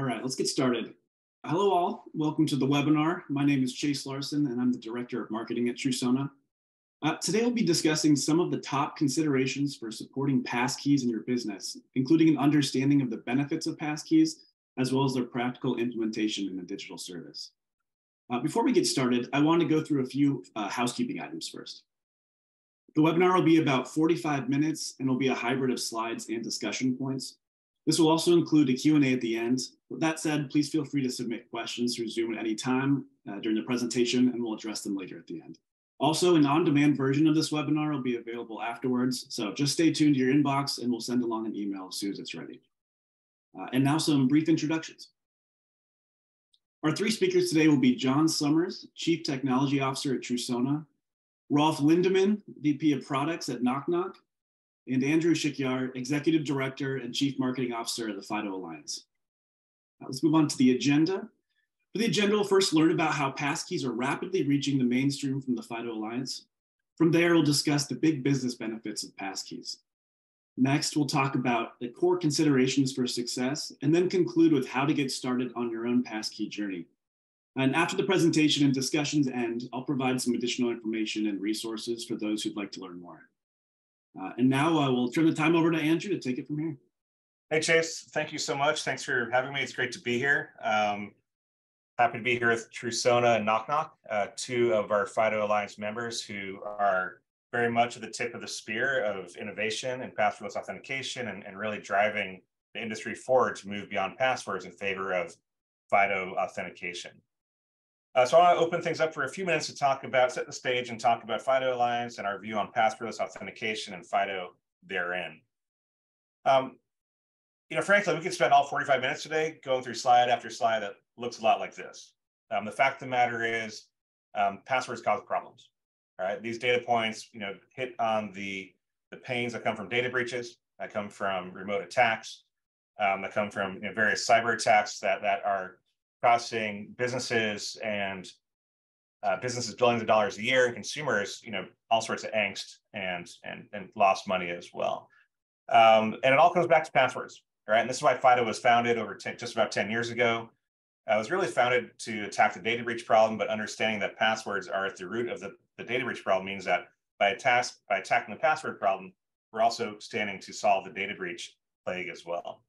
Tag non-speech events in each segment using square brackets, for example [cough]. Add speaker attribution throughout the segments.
Speaker 1: All right, let's get started. Hello all, welcome to the webinar. My name is Chase Larson and I'm the Director of Marketing at Trusona. Uh, today we'll be discussing some of the top considerations for supporting passkeys in your business, including an understanding of the benefits of passkeys, as well as their practical implementation in a digital service. Uh, before we get started, I want to go through a few uh, housekeeping items first. The webinar will be about 45 minutes and will be a hybrid of slides and discussion points. This will also include a Q&A at the end. With that said, please feel free to submit questions through Zoom at any time uh, during the presentation and we'll address them later at the end. Also, an on-demand version of this webinar will be available afterwards. So just stay tuned to your inbox and we'll send along an email as soon as it's ready. Uh, and now some brief introductions. Our three speakers today will be John Summers, Chief Technology Officer at Trusona, Rolf Lindemann, VP of Products at Knock Nok, and Andrew Shikiar, Executive Director and Chief Marketing Officer at the FIDO Alliance. Now let's move on to the agenda. For the agenda, we'll first learn about how passkeys are rapidly reaching the mainstream from the FIDO Alliance. From there, we'll discuss the big business benefits of passkeys. Next, we'll talk about the core considerations for success and then conclude with how to get started on your own passkey journey. And after the presentation and discussions end, I'll provide some additional information and resources for those who'd like to learn more. Uh, and now I will turn the time over to Andrew to take it from here.
Speaker 2: Hey, Chase, thank you so much. Thanks for having me. It's great to be here. Um, happy to be here with Trusona and Nok Nok, uh, two of our FIDO Alliance members who are very much at the tip of the spear of innovation and passwordless authentication and, and really driving the industry forward to move beyond passwords in favor of FIDO authentication. Uh, so I want to open things up for a few minutes to talk about, set the stage and talk about FIDO Alliance and our view on passwordless authentication and FIDO therein. Um, you know, frankly, we could spend all 45 minutes today going through slide after slide that looks a lot like this. Um, the fact of the matter is um, passwords cause problems, right? These data points, you know, hit on the, the pains that come from data breaches, that come from remote attacks, um, that come from you know, various cyber attacks that, that are costing businesses and uh, businesses billions of dollars a year and consumers, you know, all sorts of angst and and and lost money as well. Um, and it all comes back to passwords, right? And this is why FIDO was founded over 10, just about 10 years ago. Uh, it was really founded to attack the data breach problem, but understanding that passwords are at the root of the, the data breach problem means that by, attack, by attacking the password problem, we're also standing to solve the data breach plague as well.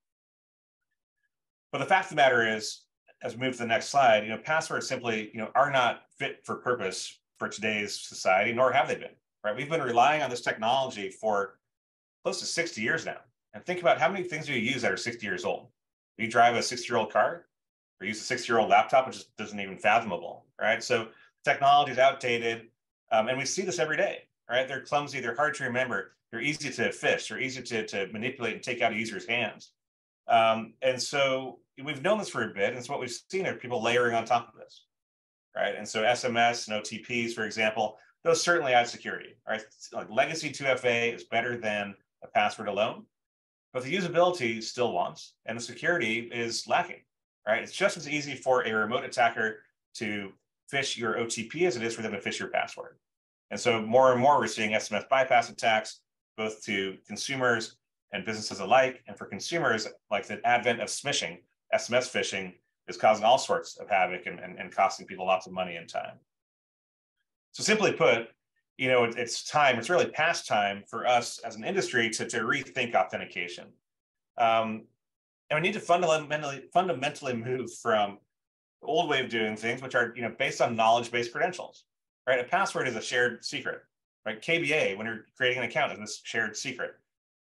Speaker 2: But the fact of the matter is, as we move to the next slide, you know, passwords simply, you know, are not fit for purpose for today's society, nor have they been, right? We've been relying on this technology for close to 60 years now. And think about how many things do you use that are 60 years old? Do you drive a 60-year-old car or use a 60-year-old laptop, which just doesn't even fathomable, right? So technology is outdated, um, and we see this every day, right? They're clumsy, they're hard to remember, they're easy to phish, they're easy to, to manipulate and take out of users' hands. Um, and so we've known this for a bit, and so what we've seen are people layering on top of this, right? And so SMS and OTPs, for example, those certainly add security, right? Like legacy 2FA is better than a password alone, but the usability still wants, and the security is lacking, right? It's just as easy for a remote attacker to phish your OTP as it is for them to phish your password. And so more and more we're seeing SMS bypass attacks, both to consumers and businesses alike. And for consumers, like the advent of smishing, SMS phishing is causing all sorts of havoc and, and, and costing people lots of money and time. So simply put, you know, it, it's time, it's really past time for us as an industry to, to rethink authentication. Um, and we need to fundamentally, fundamentally move from the old way of doing things, which are, you know, based on knowledge-based credentials, right? A password is a shared secret, right? KBA, when you're creating an account, is this shared secret.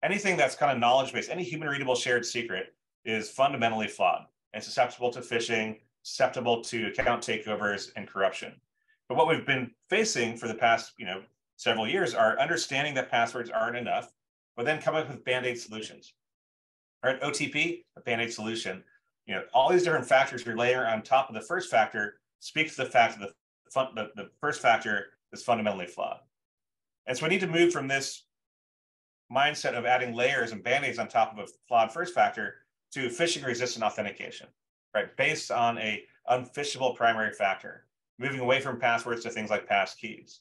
Speaker 2: Anything that's kind of knowledge-based, any human readable shared secret is fundamentally flawed and susceptible to phishing, susceptible to account takeovers and corruption. But what we've been facing for the past, you know, several years are understanding that passwords aren't enough, but then coming up with band-aid solutions. Right? OTP, a band-aid solution. You know, all these different factors you're layer on top of the first factor speaks to the fact that the, the, the first factor is fundamentally flawed. And so we need to move from this mindset of adding layers and band-aids on top of a flawed first factor to phishing resistant authentication, right? Based on a unphishable primary factor, moving away from passwords to things like pass keys.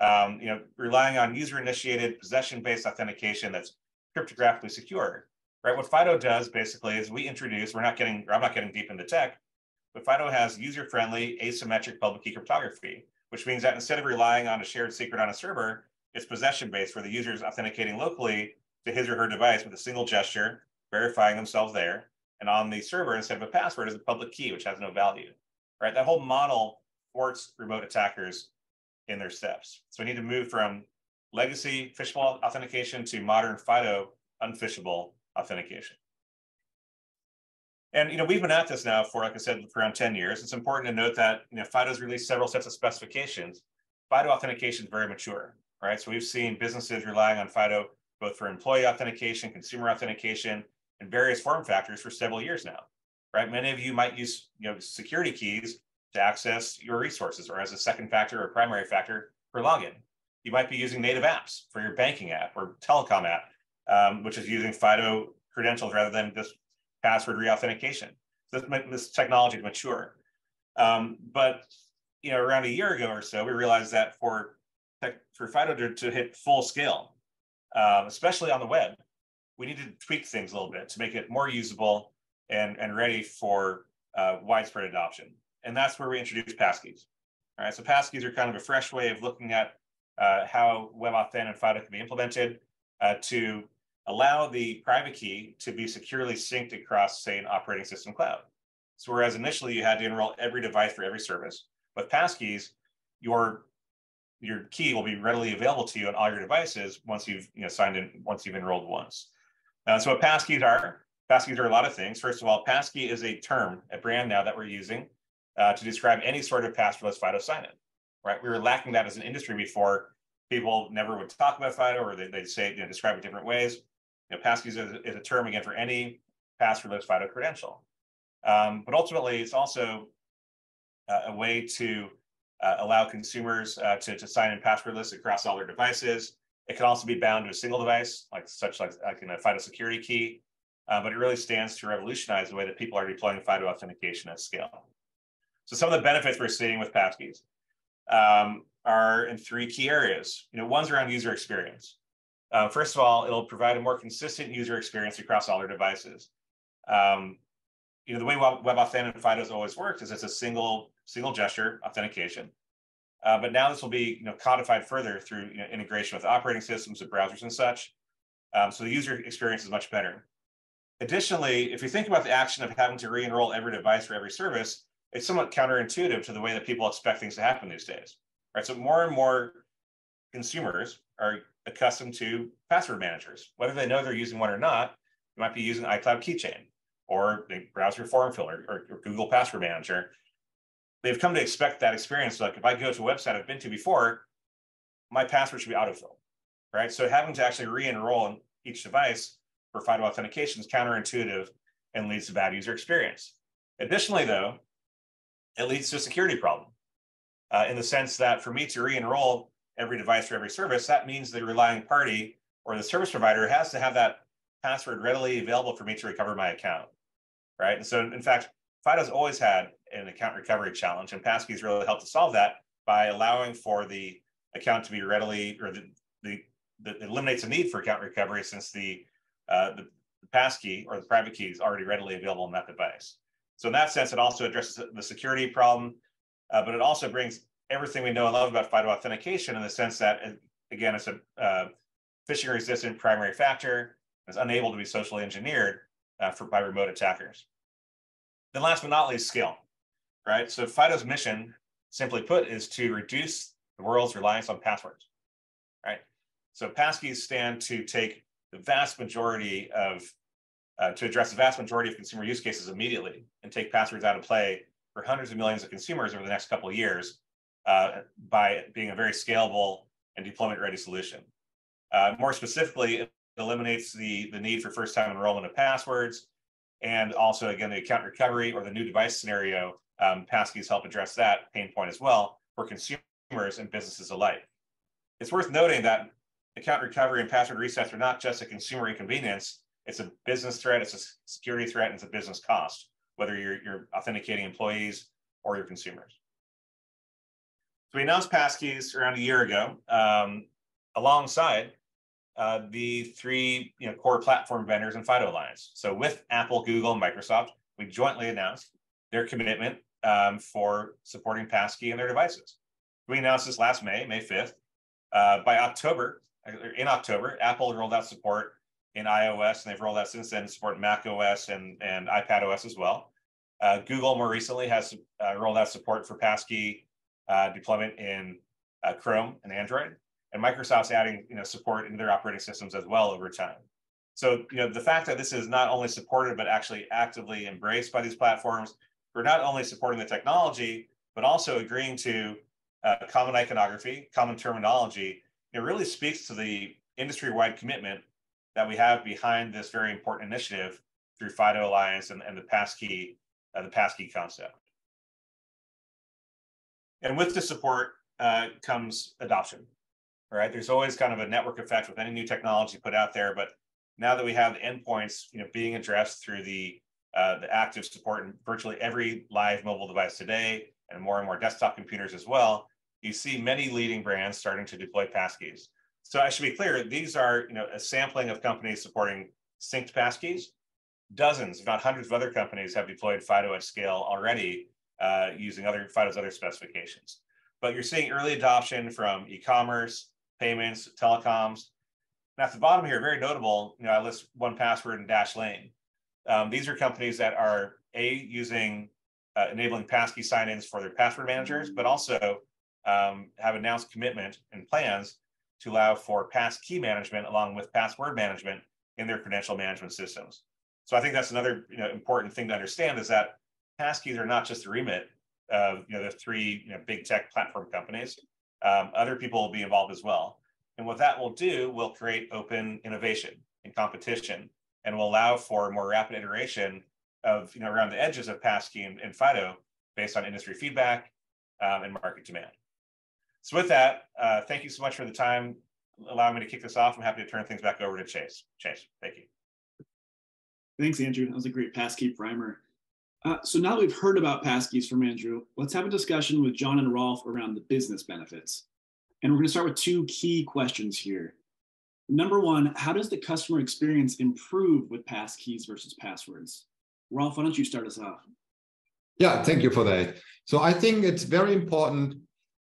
Speaker 2: Um, you know, relying on user initiated possession based authentication that's cryptographically secure, right? What FIDO does basically is we introduce, we're not getting, I'm not getting deep into tech, but FIDO has user-friendly asymmetric public key cryptography, which means that instead of relying on a shared secret on a server, it's possession-based where the user is authenticating locally to his or her device with a single gesture, verifying themselves there. And on the server, instead of a password, is a public key, which has no value, right? That whole model thwarts remote attackers in their steps. So we need to move from legacy phishable authentication to modern FIDO unphishable authentication. And you know, we've been at this now for, like I said, for around 10 years. It's important to note that you know, FIDO's released several sets of specifications. FIDO authentication is very mature, right? So we've seen businesses relying on FIDO both for employee authentication, consumer authentication, and various form factors for several years now, right? Many of you might use you know, security keys to access your resources or as a second factor or primary factor for login. You might be using native apps for your banking app or telecom app, um, which is using FIDO credentials rather than just password reauthentication. So this, this technology is mature. Um, but you know, around a year ago or so, we realized that for tech, for FIDO to, to hit full scale, um, especially on the web, we need to tweak things a little bit to make it more usable and, and ready for uh, widespread adoption. And that's where we introduce passkeys. All right, so passkeys are kind of a fresh way of looking at uh, how WebAuthn and FIDO can be implemented uh, to allow the private key to be securely synced across, say, an operating system cloud. So whereas initially you had to enroll every device for every service, with passkeys, your your key will be readily available to you on all your devices once you've you know signed in once you've enrolled once. Uh, so what passkeys are? Passkeys are a lot of things. First of all, passkey is a term, a brand now that we're using uh, to describe any sort of passwordless FIDO sign-in. Right? We were lacking that as an industry before. People never would talk about FIDO, or they, would say you know describe it different ways. You know, passkeys is, is a term again for any passwordless FIDO credential. Um, but ultimately, it's also uh, a way to uh, allow consumers uh, to, to sign in passwordless across all their devices. It can also be bound to a single device, like such like, like in a FIDO security key, uh, but it really stands to revolutionize the way that people are deploying FIDO authentication at scale. So some of the benefits we're seeing with passkeys um, are in three key areas. You know, one's around user experience. Uh, first of all, it'll provide a more consistent user experience across all their devices. Um, you know, the way WebAuthn and FIDO has always worked is it's a single single gesture authentication. Uh, but now this will be you know, codified further through you know, integration with operating systems, with browsers and such. Um, so the user experience is much better. Additionally, if you think about the action of having to re-enroll every device for every service, it's somewhat counterintuitive to the way that people expect things to happen these days. Right. So more and more consumers are accustomed to password managers, whether they know they're using one or not. You might be using iCloud Keychain or the browser form filler or, or Google Password Manager. They've come to expect that experience. Like if I go to a website I've been to before, my password should be autofilled, right? So having to actually re-enroll in each device for FIDO authentication is counterintuitive and leads to bad user experience. Additionally, though, it leads to a security problem uh, in the sense that for me to re-enroll every device for every service, that means the relying party or the service provider has to have that password readily available for me to recover my account, right? And so, in fact, FIDO's always had an account recovery challenge, and Passkeys really helped to solve that by allowing for the account to be readily, or the, the, the eliminates the need for account recovery since the, uh, the, passkey or the private key is already readily available on that device. So in that sense, it also addresses the security problem, uh, but it also brings everything we know and love about FIDO authentication in the sense that, again, it's a uh, phishing resistant primary factor, is unable to be socially engineered uh, for, by remote attackers. Then last but not least, scale, right? So FIDO's mission, simply put, is to reduce the world's reliance on passwords, right? So passkeys stand to take the vast majority of, uh, to address the vast majority of consumer use cases immediately and take passwords out of play for hundreds of millions of consumers over the next couple of years uh, by being a very scalable and deployment ready solution. Uh, more specifically, it eliminates the, the need for first time enrollment of passwords, and also, again, the account recovery or the new device scenario, um, passkeys help address that pain point as well for consumers and businesses alike. It's worth noting that account recovery and password resets are not just a consumer inconvenience, it's a business threat, it's a security threat, and it's a business cost, whether you're, you're authenticating employees or your consumers. So we announced passkeys around a year ago um, alongside uh, the three you know, core platform vendors and FIDO Alliance. So with Apple, Google, and Microsoft, we jointly announced their commitment um, for supporting passkey in their devices. We announced this last May, May 5th. Uh, by October, in October, Apple rolled out support in iOS, and they've rolled out since then support Mac OS and, and iPad OS as well. Uh, Google more recently has uh, rolled out support for passkey uh, deployment in uh, Chrome and Android, and Microsoft's adding you know support in their operating systems as well over time. So you know the fact that this is not only supported but actually actively embraced by these platforms, we're not only supporting the technology but also agreeing to uh, common iconography, common terminology. It really speaks to the industry-wide commitment that we have behind this very important initiative through FIDO Alliance and, and the passkey, uh, the passkey concept. And with the support uh, comes adoption, right? There's always kind of a network effect with any new technology put out there, but now that we have the endpoints, you know, being addressed through the uh, the active support in virtually every live mobile device today, and more and more desktop computers as well, you see many leading brands starting to deploy passkeys. So I should be clear, these are you know a sampling of companies supporting synced passkeys. Dozens, if not hundreds of other companies have deployed FIDO at scale already uh, using other FIDO's other specifications. But you're seeing early adoption from e-commerce, payments, telecoms. And at the bottom here, very notable, you know, I list 1Password and Dashlane. Um, these are companies that are a using uh, enabling passkey sign-ins for their password managers, but also um, have announced commitment and plans to allow for pass key management along with password management in their credential management systems. So I think that's another you know, important thing to understand is that passkeys are not just the remit of you know the three you know, big tech platform companies. Um, other people will be involved as well. And what that will do will create open innovation and competition and will allow for more rapid iteration of you know around the edges of passkey and, and FIDO based on industry feedback um, and market demand. So with that, uh, thank you so much for the time allowing me to kick this off. I'm happy to turn things back over to Chase. Chase, thank you.
Speaker 1: Thanks, Andrew. That was a great passkey primer. Uh, so now that we've heard about passkeys from Andrew, let's have a discussion with John and Rolf around the business benefits. And we're going to start with two key questions here. Number one, how does the customer experience improve with passkeys versus passwords? Rolf, why don't you start us off?
Speaker 3: Yeah, thank you for that. So I think it's very important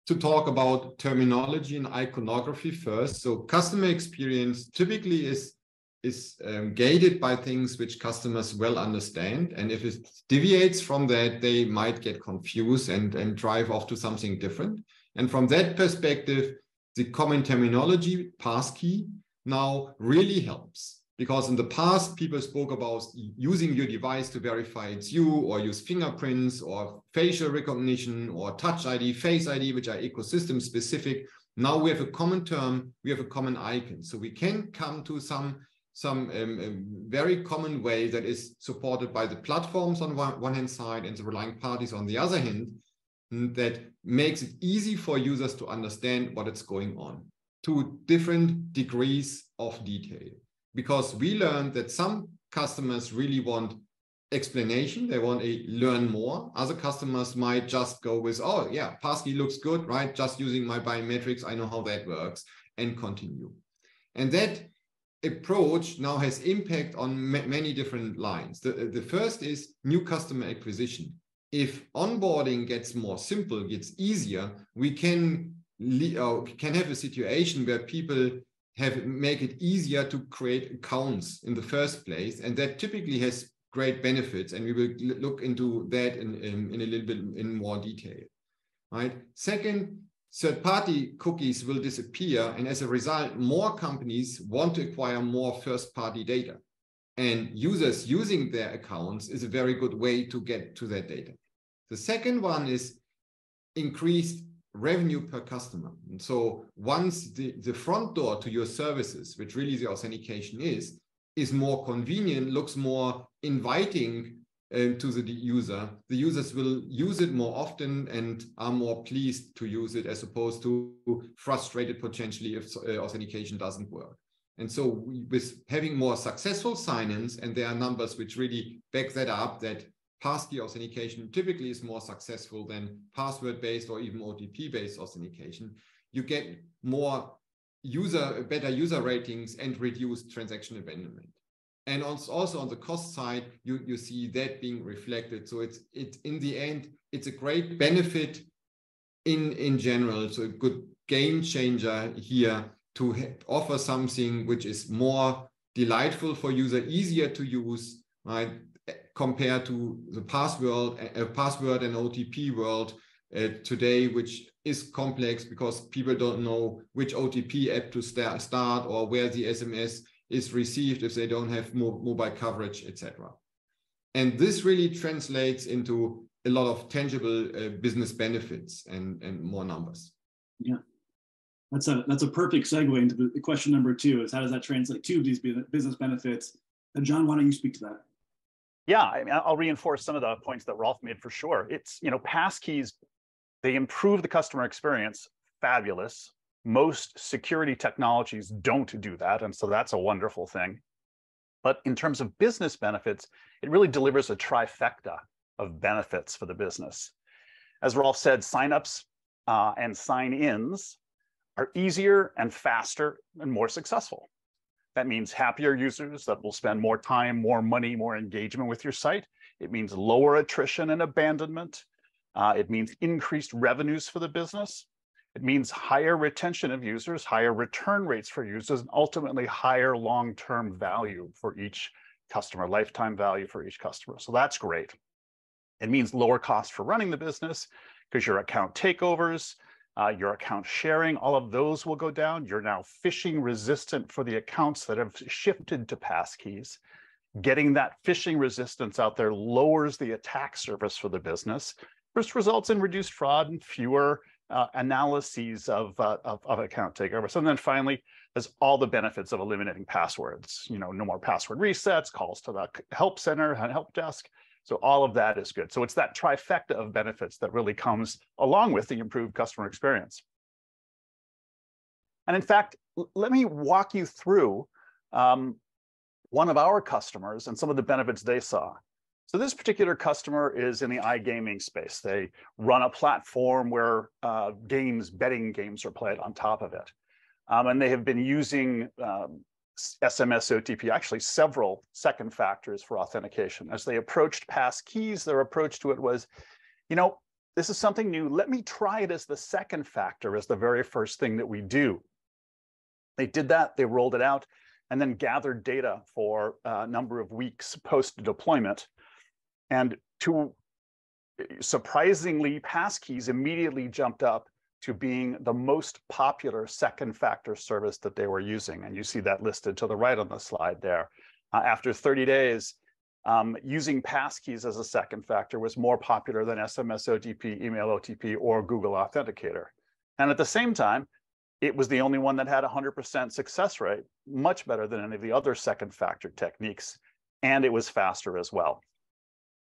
Speaker 3: to talk about terminology and iconography first. So customer experience typically is is um, gated by things which customers well understand. And if it deviates from that, they might get confused and, and drive off to something different. And from that perspective, the common terminology, passkey, now really helps. Because in the past, people spoke about using your device to verify it's you, or use fingerprints, or facial recognition, or touch ID, face ID, which are ecosystem specific. Now we have a common term, we have a common icon. So we can come to some, some um, um, very common way that is supported by the platforms on one, one hand side and the relying parties on the other hand, that makes it easy for users to understand what is going on to different degrees of detail because we learned that some customers really want explanation. They want to learn more. Other customers might just go with, oh, yeah, passkey looks good, right? Just using my biometrics, I know how that works and continue. And that approach now has impact on many different lines. The, the first is new customer acquisition. If onboarding gets more simple, gets easier, we can, Uh, can have a situation where people have make it easier to create accounts in the first place. And that typically has great benefits. And we will look into that in, in, in a little bit in more detail. Right. Second, third party cookies will disappear. And as a result, more companies want to acquire more first party data. And users using their accounts is a very good way to get to that data. The second one is increased revenue per customer. And so once the, the front door to your services, which really the authentication is, is more convenient, looks more inviting uh, to the user, the users will use it more often and are more pleased to use it as opposed to frustrated potentially if uh, authentication doesn't work. And so we, with having more successful sign-ins, and there are numbers which really back that up, that passkey authentication typically is more successful than password-based or even OTP-based authentication. You get more user better user ratings and reduced transaction abandonment. And also on the cost side, you, you see that being reflected. So it's it's in the end, it's a great benefit in in general. So a good game changer here to offer something which is more delightful for user, easier to use, right? Compared to the password, uh, password and OTP world uh, today, which is complex because people don't know which OTP app to start, start or where the SMS is received if they don't have mo mobile coverage, etc. And this really translates into a lot of tangible uh, business benefits and, and more numbers.
Speaker 1: Yeah. That's a that's a perfect segue into the, the question number two is how does that translate to these business benefits? And John, why don't you speak to that?
Speaker 4: Yeah, I mean, I'll reinforce some of the points that Rolf made for sure. It's you know passkeys, they improve the customer experience, fabulous. Most security technologies don't do that, and so that's a wonderful thing. But in terms of business benefits, it really delivers a trifecta of benefits for the business. As Rolf said, signups uh, and sign-ins are easier and faster and more successful. That means happier users that will spend more time, more money, more engagement with your site. It means lower attrition and abandonment. Uh, it means increased revenues for the business. It means higher retention of users, higher return rates for users, and ultimately higher long-term value for each customer, lifetime value for each customer. So that's great. It means lower cost for running the business because your account takeovers, uh, your account sharing, all of those will go down. You're now phishing resistant for the accounts that have shifted to passkeys. Getting that phishing resistance out there lowers the attack surface for the business. This results in reduced fraud and fewer uh, analyses of, uh, of, of, account takeovers. And then finally, there's all the benefits of eliminating passwords. You know, no more password resets, calls to the help center and help desk, so all of that is good. So it's that trifecta of benefits that really comes along with the improved customer experience. And in fact, let me walk you through um, one of our customers and some of the benefits they saw. So this particular customer is in the iGaming space. They run a platform where uh, games, betting games are played on top of it. Um, and they have been using um, SMS OTP, actually several second factors for authentication. As they approached pass keys, their approach to it was, you know, this is something new. Let me try it as the second factor, as the very first thing that we do. They did that, they rolled it out, and then gathered data for a number of weeks post deployment. And to surprisingly, passkeys immediately jumped up to being the most popular second factor service that they were using. And you see that listed to the right on the slide there. Uh, after 30 days, um, using passkeys as a second factor was more popular than SMS OTP, email OTP, or Google Authenticator. And at the same time, it was the only one that had 100% success rate, much better than any of the other second factor techniques. And it was faster as well.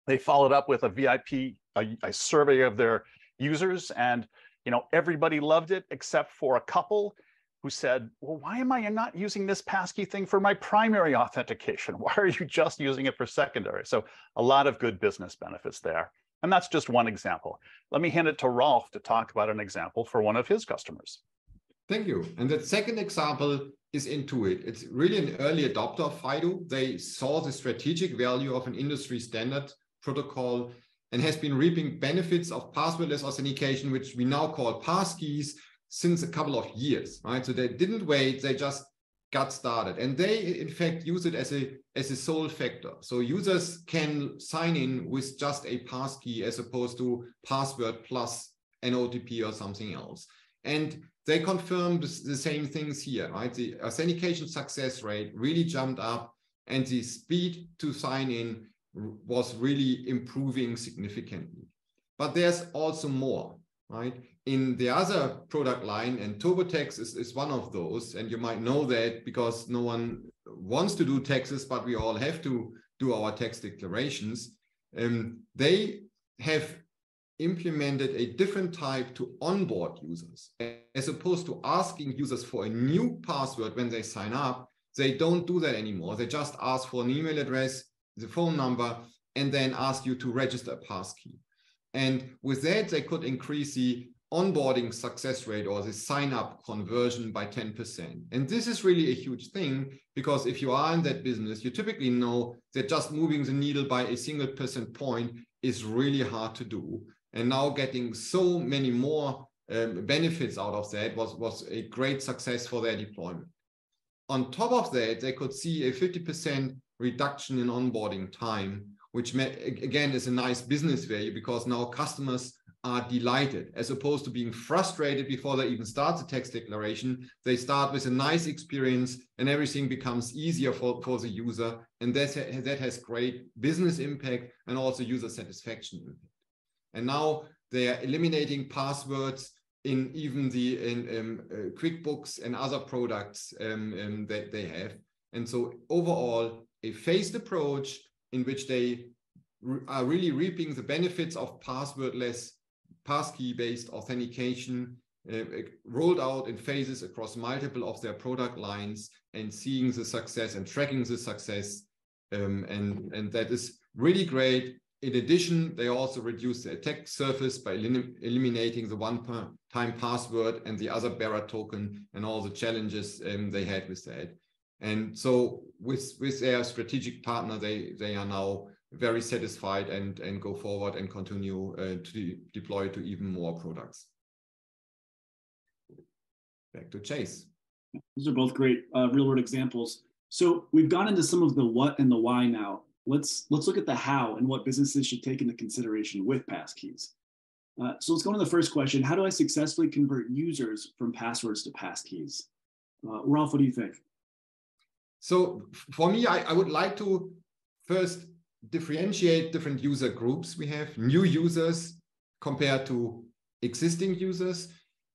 Speaker 4: They followed up with a VIP, a, a survey of their users, and you know, everybody loved it except for a couple who said, well, why am I not using this passkey thing for my primary authentication? [laughs] Why are you just using it for secondary? So a lot of good business benefits there. And that's just one example. Let me hand it to Rolf to talk about an example for one of his customers.
Speaker 3: Thank you. And the second example is Intuit. It's really an early adopter of FIDO. They saw the strategic value of an industry standard protocol and has been reaping benefits of passwordless authentication, which we now call passkeys, since a couple of years, right? So they didn't wait, they just got started. And they, in fact, use it as a, as a sole factor. So users can sign in with just a passkey as opposed to password plus an OTP or something else. And they confirmed the same things here, right? The authentication success rate really jumped up and the speed to sign in was really improving significantly. But there's also more, right? In the other product line, and TurboTax is, is one of those, and you might know that because no one wants to do taxes, but we all have to do our tax declarations. Um, they have implemented a different type to onboard users. As opposed to asking users for a new password when they sign up, they don't do that anymore. They just ask for an email address the phone number, and then ask you to register a passkey. And with that, they could increase the onboarding success rate or the sign up conversion by 10%. And this is really a huge thing because if you are in that business, you typically know that just moving the needle by a single percent point is really hard to do. And now getting so many more um, benefits out of that was, was a great success for their deployment. On top of that, they could see a 50% reduction in onboarding time, which may, again is a nice business value because now customers are delighted as opposed to being frustrated before they even start the tax declaration. They start with a nice experience and everything becomes easier for, for the user. And that, that has great business impact and also user satisfaction impact. And now they are eliminating passwords in even the in, um, uh, QuickBooks and other products um, um, that they have. And so overall, a phased approach in which they are really reaping the benefits of passwordless passkey-based authentication uh, rolled out in phases across multiple of their product lines and seeing the success and tracking the success. Um, and, and that is really great. In addition, they also reduce the attack surface by elim eliminating the one-time password and the other bearer token and all the challenges um, they had with that. And so with, with their strategic partner, they, they are now very satisfied and, and go forward and continue uh, to de deploy to even more products. Back to Chase.
Speaker 1: Those are both great uh, real world examples. So we've gone into some of the what and the why now. Let's let's look at the how and what businesses should take into consideration with passkeys. Uh, so let's go to the first question. How do I successfully convert users from passwords to passkeys? Uh, Rolf, what do you think?
Speaker 3: So for me, I, I would like to first differentiate different user groups. We have new users compared to existing users,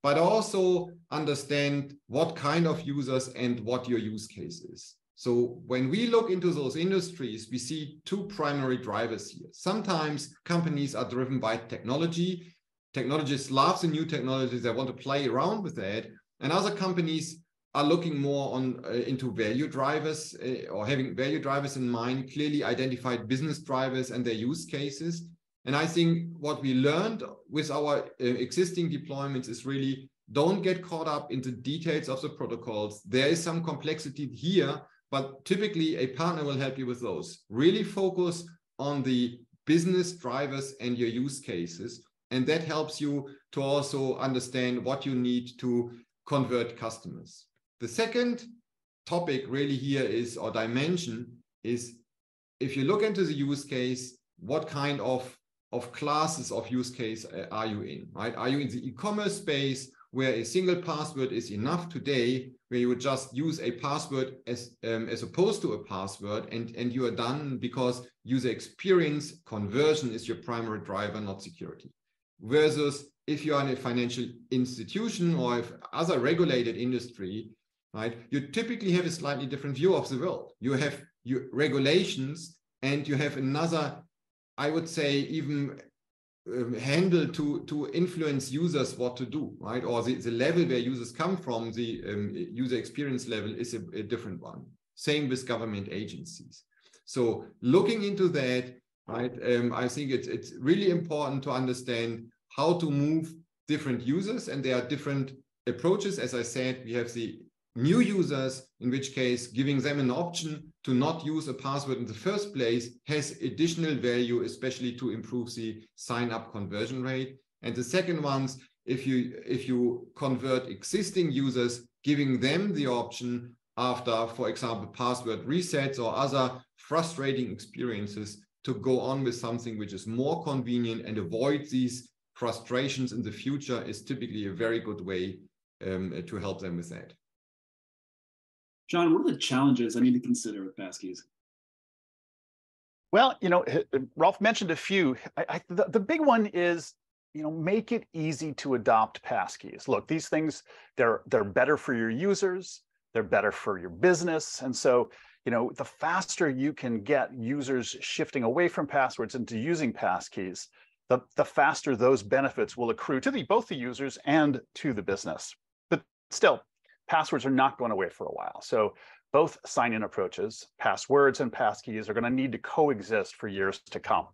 Speaker 3: but also understand what kind of users and what your use case is. So when we look into those industries, we see two primary drivers here. Sometimes companies are driven by technology. Technologists love the new technologies. They want to play around with that. And other companies are looking more on uh, into value drivers uh, or having value drivers in mind, clearly identified business drivers and their use cases. And I think what we learned with our uh, existing deployments is really don't get caught up in the details of the protocols. There is some complexity here, but typically a partner will help you with those. Really focus on the business drivers and your use cases. And that helps you to also understand what you need to convert customers. The second topic really here is, or dimension is, if you look into the use case, what kind of, of classes of use case uh, are you in, right? Are you in the e-commerce space where a single password is enough today, where you would just use a password as, um, as opposed to a password and, and you are done because user experience conversion is your primary driver, not security. Versus if you are in a financial institution or if other regulated industry, right? You typically have a slightly different view of the world. You have your regulations and you have another, I would say, even um, handle to to influence users what to do, right? Or the, the level where users come from, the um, user experience level is a, a different one. Same with government agencies. So looking into that, right? Um, I think it's it's really important to understand how to move different users, and there are different approaches. As I said, we have the new users, in which case giving them an option to not use a password in the first place has additional value, especially to improve the sign up conversion rate. And the second ones, if you if you convert existing users, giving them the option after, for example, password resets or other frustrating experiences to go on with something which is more convenient and avoid these frustrations in the future is typically a very good way um, to help them with that.
Speaker 1: John, what are the challenges I need to consider with passkeys?
Speaker 4: Well, you know, Rolf mentioned a few. I, I, the, the big one is, you know, make it easy to adopt passkeys. Look, these things, they're, they're better for your users, they're better for your business. And so, you know, the faster you can get users shifting away from passwords into using passkeys, the, the faster those benefits will accrue to the, both the users and to the business. But still, passwords are not going away for a while. So both sign-in approaches, passwords and passkeys, are going to need to coexist for years to come.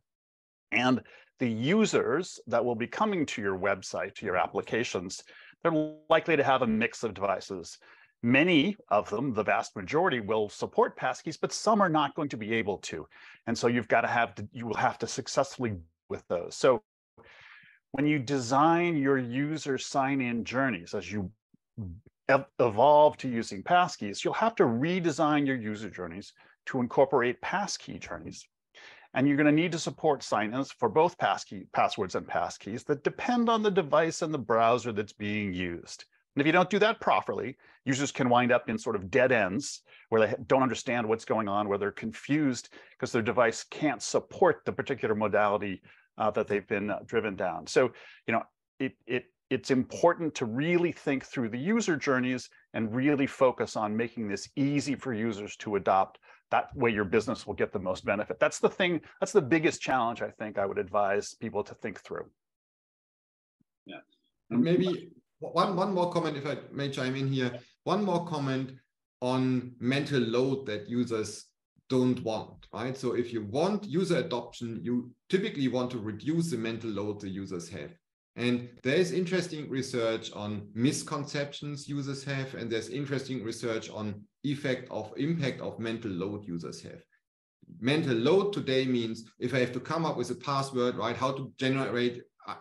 Speaker 4: And the users that will be coming to your website, to your applications, they're likely to have a mix of devices. Many of them, the vast majority, will support passkeys, but some are not going to be able to. And so you've got to have to, you will have to successfully with those. So when you design your user sign-in journeys, as you evolve to using passkeys, you'll have to redesign your user journeys to incorporate passkey journeys. And you're going to need to support sign-ins for both passkey passwords and passkeys that depend on the device and the browser that's being used. And if you don't do that properly, users can wind up in sort of dead ends where they don't understand what's going on, where they're confused because their device can't support the particular modality uh, that they've been uh, driven down. So, you know, it, it, it's important to really think through the user journeys and really focus on making this easy for users to adopt. That way your business will get the most benefit. That's the thing, that's the biggest challenge I think I would advise people to think through.
Speaker 3: Yeah. And maybe one, one more comment, if I may chime in here, one more comment on mental load that users don't want, right? So if you want user adoption, you typically want to reduce the mental load the users have. And there is interesting research on misconceptions users have, and there's interesting research on effect of impact of mental load users have. Mental load today means if I have to come up with a password, right? How to generate, uh,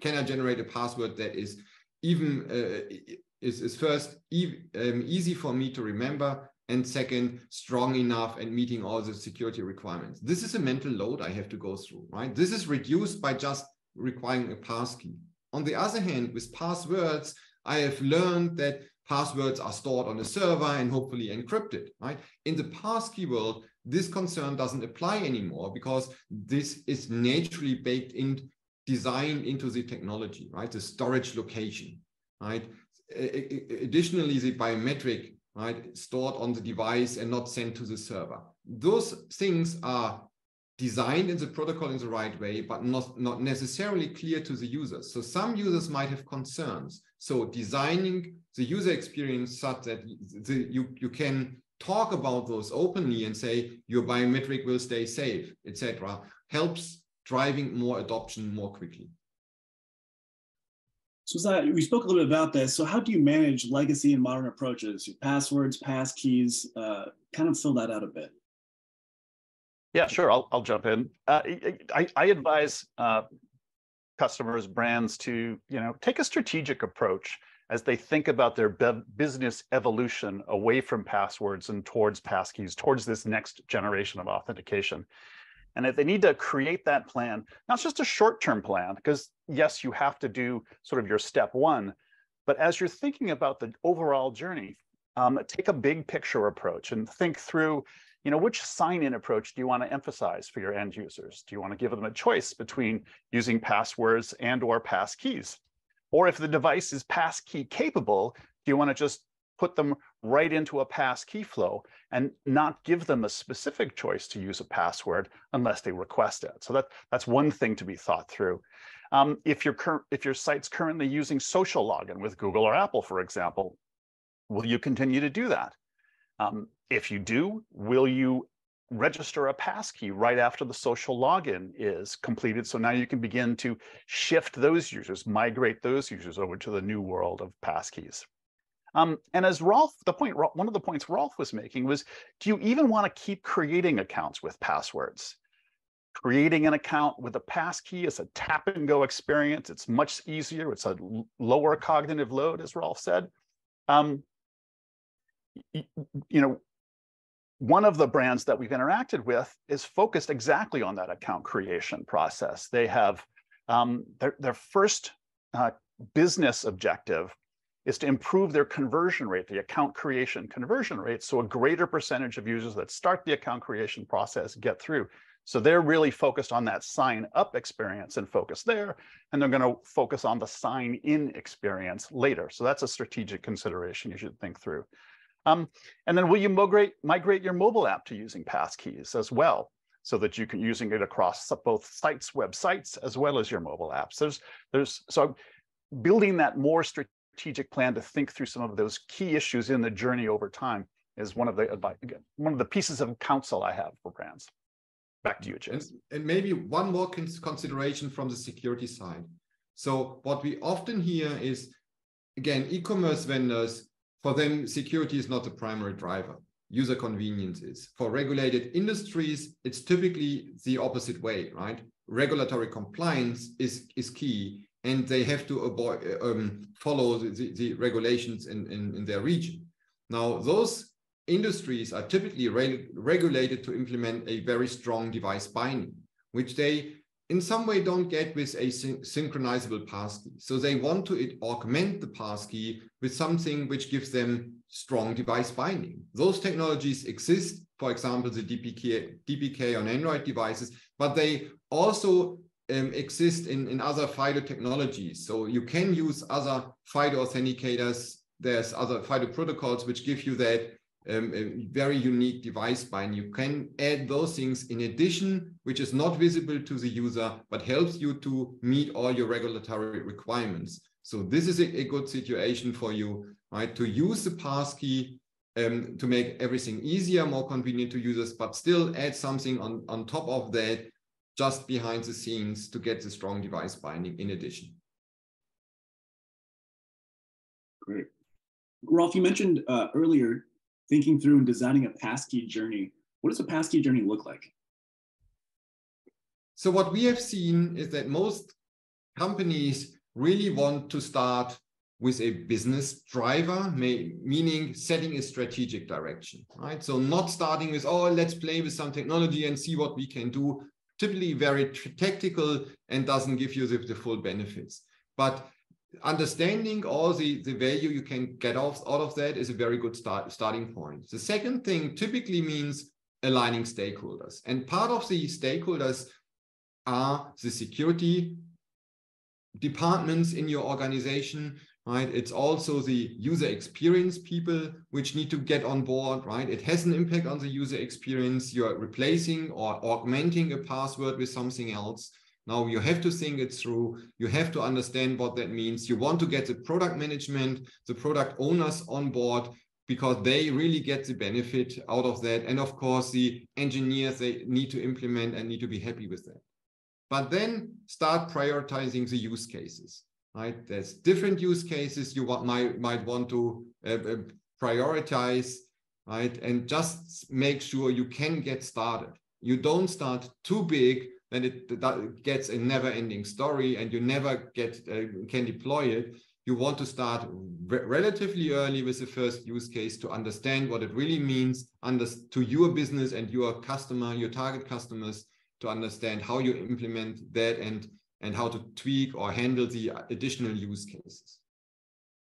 Speaker 3: can I generate a password that is even uh, is, is first e um, easy for me to remember and second strong enough and meeting all the security requirements this is a mental load i have to go through right this is reduced by just requiring a passkey on the other hand with passwords i have learned that passwords are stored on a server and hopefully encrypted right in the passkey world this concern doesn't apply anymore because this is naturally baked in designed into the technology, right? The storage location, right? Additionally, the biometric, right, stored on the device and not sent to the server. Those things are designed in the protocol in the right way, but not, not necessarily clear to the users. So some users might have concerns. So designing the user experience such that the, you, you can talk about those openly and say your biometric will stay safe, etc., helps driving more adoption more quickly.
Speaker 1: So that we spoke a little bit about this. So how do you manage legacy and modern approaches? Your passwords, passkeys, uh, kind of fill that out a bit.
Speaker 4: Yeah, sure. I'll, I'll jump in. Uh, I, I advise uh, customers, brands to you know take a strategic approach as they think about their business evolution away from passwords and towards passkeys, towards this next generation of authentication. And if they need to create that plan, not just a short-term plan, because yes, you have to do sort of your step one, but as you're thinking about the overall journey, um, take a big picture approach and think through, you know, which sign-in approach do you want to emphasize for your end users? Do you want to give them a choice between using passwords and or pass keys? Or if the device is passkey capable, do you want to just put them right into a pass key flow and not give them a specific choice to use a password unless they request it. So that, that's one thing to be thought through. Um, if, your if your site's currently using social login with Google or Apple, for example, will you continue to do that? Um, if you do, will you register a passkey right after the social login is completed. So now you can begin to shift those users, migrate those users over to the new world of passkeys. Um, and as Rolf, the point, one of the points Rolf was making was, do you even want to keep creating accounts with passwords? Creating an account with a passkey is a tap and go experience. It's much easier. It's a lower cognitive load, as Rolf said. Um, you know, one of the brands that we've interacted with is focused exactly on that account creation process. They have um, their, their first uh, business objective is to improve their conversion rate, the account creation conversion rate, so a greater percentage of users that start the account creation process get through. So they're really focused on that sign up experience and focus there, and they're going to focus on the sign in experience later. So that's a strategic consideration you should think through. Um, and then will you migrate, migrate your mobile app to using passkeys as well? so that you can using it across both sites, websites, as well as your mobile apps. There's, there's so building that more strategic plan to think through some of those key issues in the journey over time is one of the one of the pieces of counsel I have for brands. Back to you, Chase.
Speaker 3: And, and maybe one more consideration from the security side. So what we often hear is, again, e-commerce vendors, for them, security is not the primary driver. User convenience is. For regulated industries, it's typically the opposite way, right? Regulatory compliance is, is key, and they have to avoid, um, follow the, the, regulations in, in, in, their region. Now, those industries are typically re regulated to implement a very strong device binding, which they in some way don't get with a syn synchronizable passkey. So they want to augment the passkey with something which gives them strong device binding. Those technologies exist, for example, the DPK, DPK on Android devices, but they also um, exist in, in other FIDO technologies. So you can use other FIDO authenticators. There's other FIDO protocols which give you that um, a very unique device bind. You can add those things in addition, which is not visible to the user, but helps you to meet all your regulatory requirements. So this is a, a good situation for you, right? To use the passkey um, to make everything easier, more convenient to users, but still add something on, on top of that, just behind the scenes to get the strong device binding in addition.
Speaker 1: Great. Rolf, you mentioned uh, earlier thinking through and designing a passkey journey. What does a passkey journey look like?
Speaker 3: So what we have seen is that most companies really want to start with a business driver, may, meaning setting a strategic direction, right? So not starting with, oh, let's play with some technology and see what we can do, typically very tactical and doesn't give you the, the full benefits. But understanding all the, the value you can get off out of that is a very good start, starting point. The second thing typically means aligning stakeholders. And part of the stakeholders are the security departments in your organization, right? It's also the user experience people which need to get on board, right? It has an impact on the user experience. You're replacing or augmenting a password with something else. Now you have to think it through. You have to understand what that means. You want to get the product management, the product owners on board because they really get the benefit out of that. And of course, the engineers, they need to implement and need to be happy with that. But then start prioritizing the use cases, right? There's different use cases you want, might, might want to uh, uh, prioritize, right? And just make sure you can get started. You don't start too big then it that gets a never-ending story and you never get uh, can deploy it. You want to start re relatively early with the first use case to understand what it really means under, to your business and your customer your target customers to understand how you implement that and and how to tweak or handle the additional use cases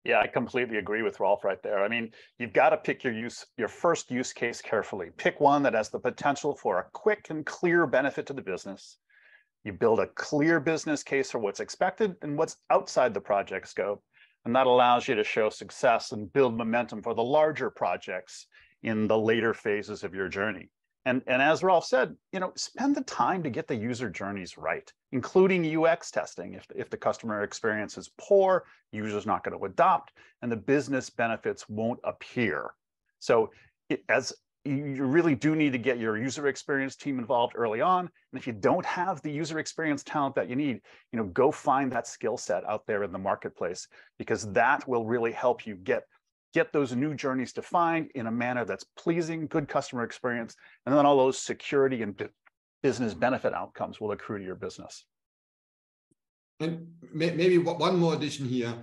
Speaker 4: yeah, I completely agree with Rolf right there. I mean, you've got to pick your use, your first use case carefully. Pick one that has the potential for a quick and clear benefit to the business. You build a clear business case for what's expected and what's outside the project scope. And that allows you to show success and build momentum for the larger projects in the later phases of your journey. And, and as Rolf said, you know, spend the time to get the user journeys right, including UX testing. If, if the customer experience is poor, user's not going to adopt, and the business benefits won't appear. So it, as you really do need to get your user experience team involved early on. And if you don't have the user experience talent that you need, you know, go find that skill set out there in the marketplace because that will really help you get get those new journeys defined in a manner that's pleasing, good customer experience, and then all those security and business benefit outcomes will accrue to your business.
Speaker 3: And maybe one more addition here.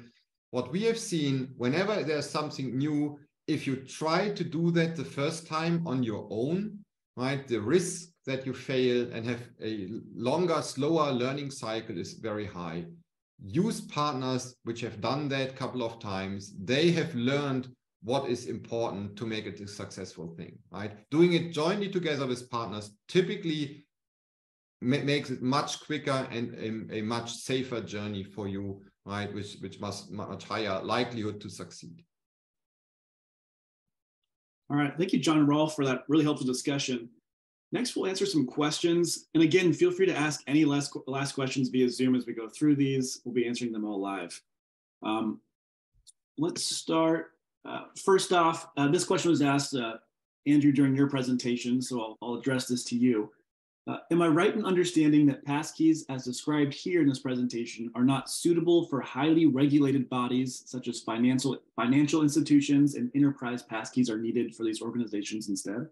Speaker 3: What we have seen, whenever there's something new, if you try to do that the first time on your own, right, the risk that you fail and have a longer, slower learning cycle is very high use partners which have done that a couple of times. They have learned what is important to make it a successful thing, right? Doing it jointly together with partners typically ma makes it much quicker and a, a, much safer journey for you, right? Which, which must much higher likelihood to succeed.
Speaker 1: All right. Thank you, John and Rolf, for that really helpful discussion. Next, we'll answer some questions. And again, feel free to ask any last, last questions via Zoom as we go through these. We'll be answering them all live. Um, let's start. Uh, first off, uh, this question was asked, uh, Andrew, during your presentation, so I'll, I'll, address this to you. Uh, am I right in understanding that passkeys, as described here in this presentation, are not suitable for highly regulated bodies such as financial, financial institutions and enterprise passkeys are needed for these organizations instead?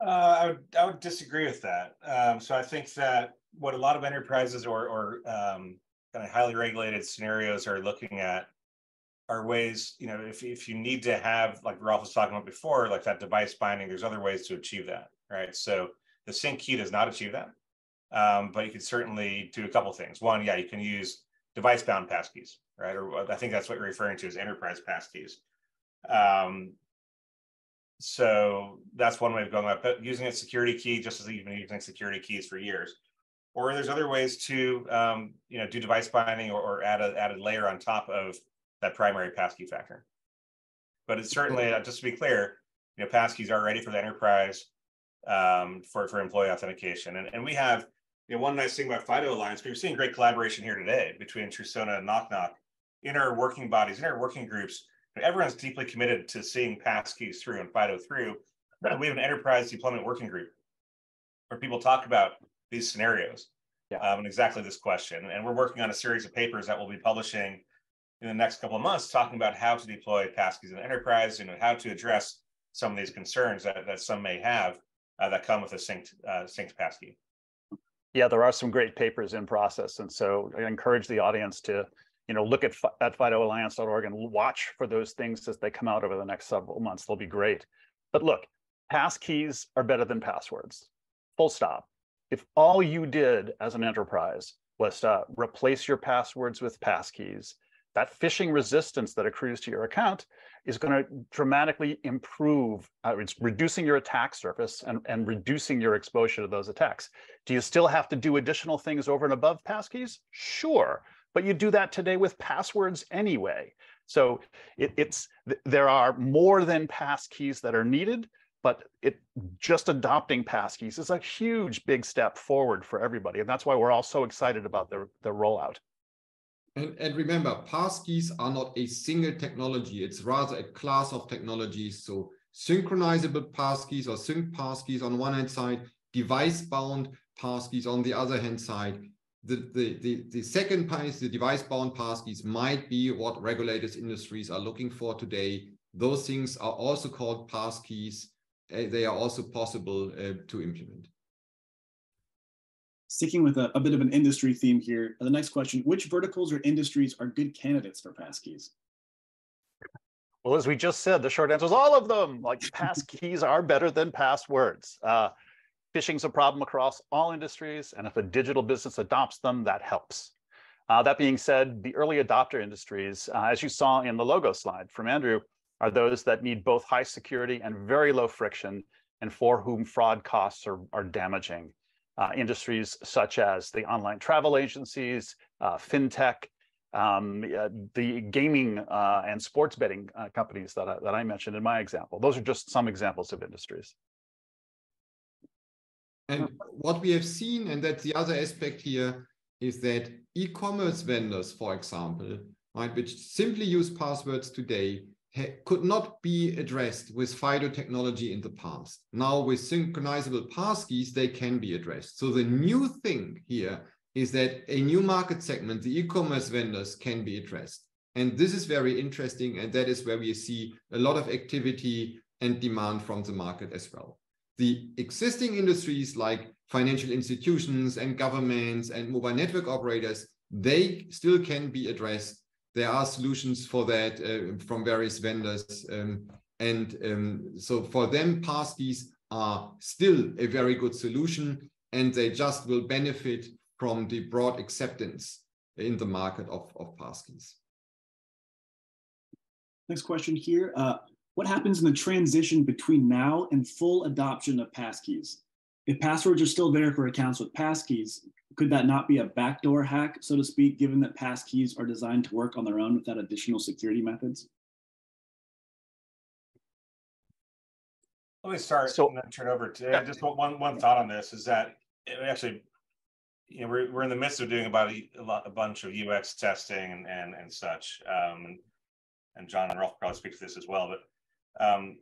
Speaker 2: Uh, I, would, I would disagree with that. Um, so I think that what a lot of enterprises or, or um, kind of highly regulated scenarios are looking at are ways, you know, if, if you need to have, like Rolf was talking about before, like that device binding, there's other ways to achieve that right? So the sync key does not achieve that, um, but you can certainly do a couple things. One, yeah, you can use device bound passkeys, right? Or I think that's what you're referring to as enterprise passkeys. Um, so that's one way of going about but using a security key, just as you've been using security keys for years. Or there's other ways to um, you know do device binding or, or add a add a layer on top of that primary passkey factor. But it's certainly uh, just to be clear, you know, passkeys are ready for the enterprise um, for, for employee authentication. And, and we have, you know, one nice thing about FIDO Alliance, we're seeing great collaboration here today between Trusona and Nok Nok in our working bodies, in our working groups. Everyone's deeply committed to seeing passkeys through and FIDO through. We have an enterprise deployment working group where people talk about these scenarios yeah. um, and exactly this question. And we're working on a series of papers that we'll be publishing in the next couple of months, talking about how to deploy passkeys in enterprise, you know, how to address some of these concerns that, that some may have uh, that come with a synced uh, synced passkey.
Speaker 4: Yeah, there are some great papers in process, and so I encourage the audience to you know look at at FIDOAlliance.org and watch for those things as they come out over the next several months. They'll be great. But look, passkeys are better than passwords. Full stop. If all you did as an enterprise was to replace your passwords with passkeys, that phishing resistance that accrues to your account is going to dramatically improve. Uh, it's reducing your attack surface and, and reducing your exposure to those attacks. Do you still have to do additional things over and above passkeys? Sure, but you do that today with passwords anyway. So it, it's there are more than passkeys that are needed, but it just adopting passkeys is a huge big step forward for everybody, and that's why we're all so excited about the the rollout.
Speaker 3: And, and remember, passkeys are not a single technology. It's rather a class of technologies. So synchronizable passkeys or sync passkeys on one hand side, device-bound passkeys on the other hand side. The, the, the, the second part is the device-bound passkeys might be what regulators industries are looking for today. Those things are also called passkeys. Uh, they are also possible uh, to implement
Speaker 1: sticking with a, a, bit of an industry theme here, the next question, which verticals or industries are good candidates for passkeys?
Speaker 4: Well, as we just said, the short answer is all of them. Like [laughs] passkeys are better than passwords. Uh, phishing's a problem across all industries, and if a digital business adopts them, that helps. Uh, that being said, the early adopter industries, uh, as you saw in the logo slide from Andrew, are those that need both high security and very low friction, and for whom fraud costs are, are damaging uh, industries such as the online travel agencies, uh, fintech, um, uh, the gaming uh, and sports betting companies that I, that I mentioned in my example. Those are just some examples of industries.
Speaker 3: And what we have seen, and that's the other aspect here, is that e-commerce vendors, for example, right, which simply use passwords today, could not be addressed with FIDO technology in the past. Now with synchronizable passkeys, they can be addressed. So the new thing here is that a new market segment, the e-commerce vendors can be addressed. And this is very interesting. And that is where we see a lot of activity and demand from the market as well. The existing industries like financial institutions and governments and mobile network operators, they still can be addressed there are solutions for that uh, from various vendors. Um, and um, so for them, passkeys are still a very good solution and they just will benefit from the broad acceptance in the market of, of passkeys.
Speaker 1: Next question here. Uh, what happens in the transition between now and full adoption of passkeys? If passwords are still there for accounts with passkeys, could that not be a backdoor hack, so to speak, given that passkeys are designed to work on their own without additional security methods?
Speaker 2: Let me start so, and then turn over to yeah. just one one thought on this is that actually, you know, we're, we're in the midst of doing about a, a bunch of UX testing and and, and such. Um, and John and Rolf probably speak to this as well, but um,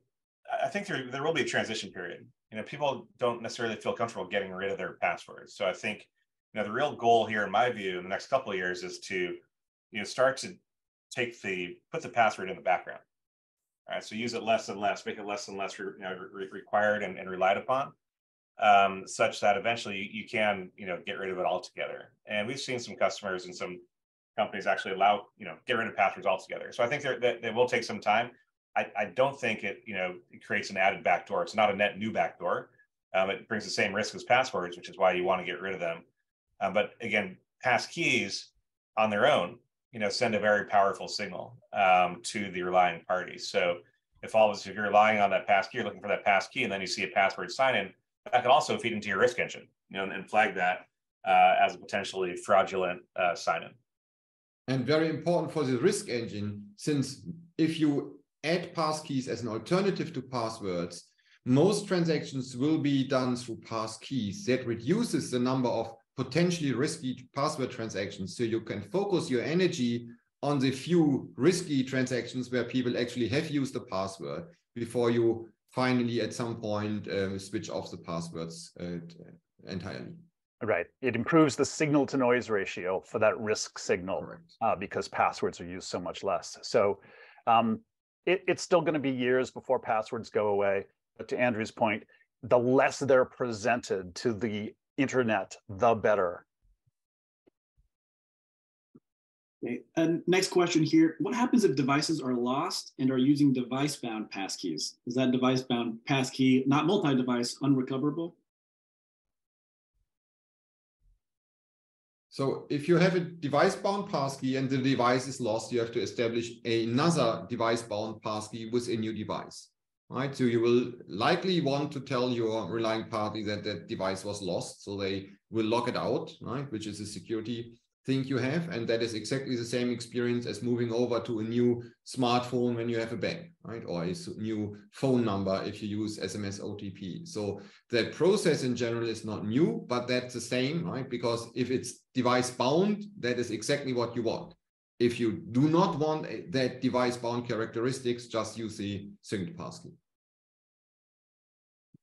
Speaker 2: I think there, there will be a transition period you know, people don't necessarily feel comfortable getting rid of their passwords. So I think, you know, the real goal here, in my view, in the next couple of years, is to, you know, start to take the put the password in the background. All right, so use it less and less, make it less and less, you know, re required and, and relied upon, um, such that eventually you, you can, you know, get rid of it altogether. And we've seen some customers and some companies actually allow, you know, get rid of passwords altogether. So I think that they will take some time. I, I don't think it, you know, it creates an added backdoor. It's not a net new backdoor. Um, it brings the same risk as passwords, which is why you want to get rid of them. Um, but again, pass keys on their own, you know, send a very powerful signal um, to the relying party. So if all of us, if you're relying on that pass key, you're looking for that pass key, and then you see a password sign in, that could also feed into your risk engine, you know, and, and flag that uh, as a potentially fraudulent uh, sign in.
Speaker 3: And very important for the risk engine, since if you add passkeys as an alternative to passwords, most transactions will be done through passkeys. That reduces the number of potentially risky password transactions. So you can focus your energy on the few risky transactions where people actually have used the password before you finally at some point uh, switch off the passwords uh, entirely.
Speaker 4: Right. It improves the signal to noise ratio for that risk signal uh, because passwords are used so much less. So um, it, it's still going to be years before passwords go away. But to Andrew's point, the less they're presented to the internet, the better.
Speaker 1: Okay. And next question here. What happens if devices are lost and are using device-bound passkeys? Is that device-bound passkey, not multi-device, unrecoverable?
Speaker 3: So if you have a device-bound passkey and the device is lost, you have to establish another device-bound passkey with a new device, right? So you will likely want to tell your relying party that that device was lost, so they will lock it out, right? Which is a security think you have. And that is exactly the same experience as moving over to a new smartphone when you have a bank, right? Or a new phone number if you use SMS OTP. So the process in general is not new, but that's the same, right? Because if it's device bound, that is exactly what you want. If you do not want eh, that device bound characteristics, just use the synced passkey.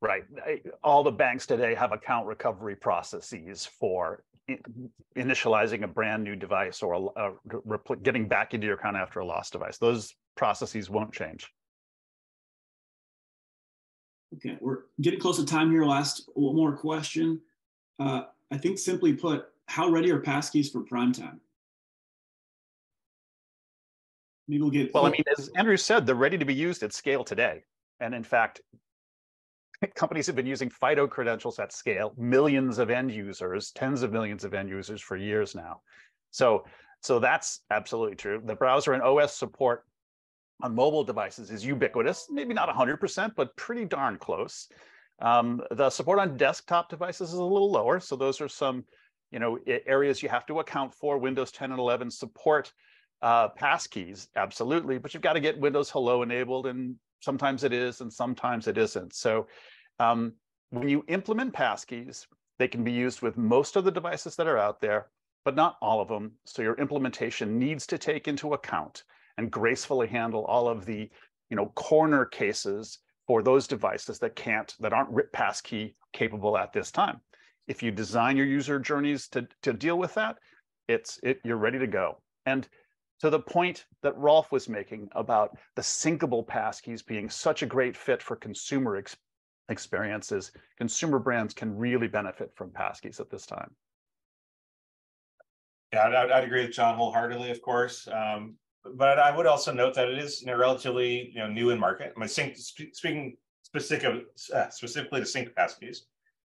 Speaker 4: Right. All the banks today have account recovery processes for initializing a brand new device or a, a, getting back into your account after a lost device. Those processes won't change.
Speaker 1: Okay, we're getting close to time here. Last one more question. Uh, I think simply put, how ready are passkeys for prime time? Maybe we'll get.
Speaker 4: Well, I mean, as Andrew said, they're ready to be used at scale today. And in fact, [laughs] companies have been using FIDO credentials at scale, millions of end users, tens of millions of end users for years now. So, so that's absolutely true. The browser and OS support on mobile devices is ubiquitous, maybe not 100%, but pretty darn close. Um, the support on desktop devices is a little lower. So those are some you know, areas you have to account for. Windows 10 and 11 support uh, passkeys, absolutely, but you've got to get Windows Hello enabled and sometimes it is and sometimes it isn't. So um, when you implement passkeys, they can be used with most of the devices that are out there, but not all of them. So your implementation needs to take into account and gracefully handle all of the you know, corner cases for those devices that can't, that aren't RIP passkey capable at this time. If you design your user journeys to, to deal with that, it's it, you're ready to go. And to the point that Rolf was making about the syncable passkeys being such a great fit for consumer ex experiences, consumer brands can really benefit from passkeys at this time.
Speaker 2: Yeah, I'd, I'd agree with John wholeheartedly, of course. Um, but I would also note that it is you know, relatively you know new in market. I mean, sync, speaking specific uh, specifically to sync passkeys,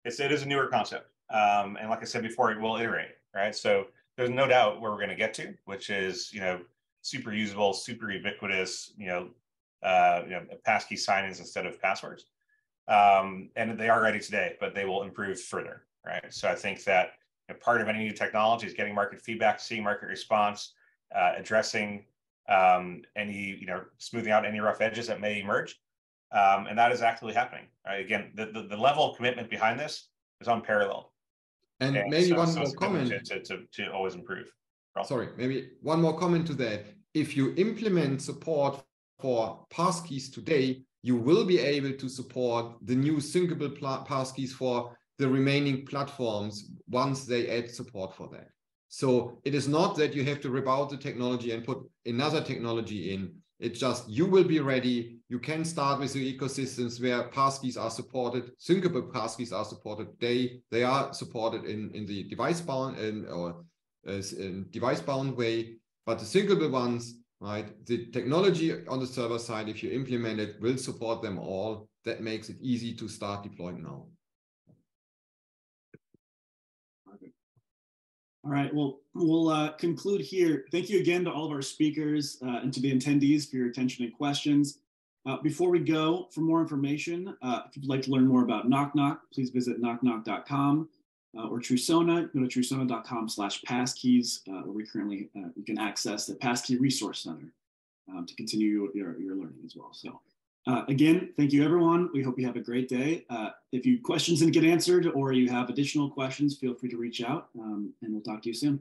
Speaker 2: it's, it is a newer concept. Um, and like I said before, it will iterate, right? So there's no doubt where we're going to get to, which is you know super usable, super ubiquitous, you know, uh, you know, passkey signings instead of passwords. Um, and they are ready today, but they will improve further, right? So I think that you know, part of any new technology is getting market feedback, seeing market response, uh, addressing um, any, you know, smoothing out any rough edges that may emerge. Um, and that is actively happening. Right? Again, the, the, the level of commitment behind this is unparalleled.
Speaker 3: And maybe so, one so more comment
Speaker 2: to, to, to, to, always improve.
Speaker 3: Sorry, maybe one more comment to that. If you implement support for passkeys today, you will be able to support the new syncable passkeys for the remaining platforms once they add support for that. So it is not that you have to rip out the technology and put another technology in. It's just you will be ready. You can start with your ecosystems where passkeys are supported, syncable passkeys are supported. They they are supported in in the device bound or uh, device bound way, but the syncable ones, right? The technology on the server side, if you implement it, will support them all. That makes it easy to start deploying now.
Speaker 1: All right, well, we'll uh, conclude here. Thank you again to all of our speakers uh, and to the attendees for your attention and questions. Uh, before we go, for more information, uh, if you'd like to learn more about Nok Nok, please visit noknok.com uh, or Trusona. Go to trusona.com slash passkeys, uh, where we currently you can access the Passkey Resource Center um, to continue your, your learning as well. So uh, again, thank you everyone. We hope you have a great day. Uh, if you questions didn't get answered or you have additional questions, feel free to reach out um, and we'll talk to you soon.